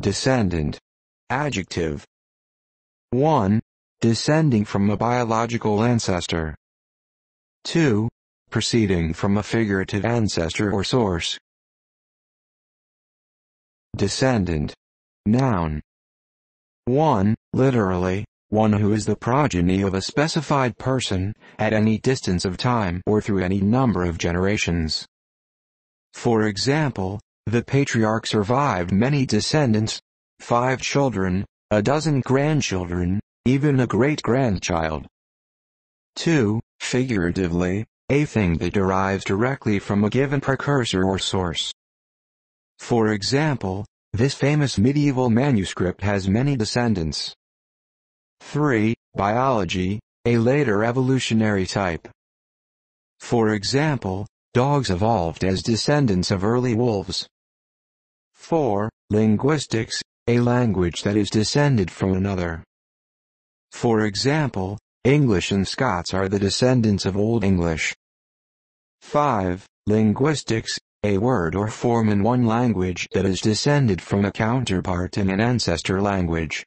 Descendant. Adjective. 1. Descending from a biological ancestor. 2. Proceeding from a figurative ancestor or source. Descendant. Noun. 1. Literally, one who is the progeny of a specified person, at any distance of time or through any number of generations. For example, the patriarch survived many descendants, five children, a dozen grandchildren, even a great-grandchild. 2. Figuratively, a thing that derives directly from a given precursor or source. For example, this famous medieval manuscript has many descendants. 3. Biology, a later evolutionary type. For example, dogs evolved as descendants of early wolves. 4. Linguistics, a language that is descended from another. For example, English and Scots are the descendants of Old English. 5. Linguistics, a word or form in one language that is descended from a counterpart in an ancestor language.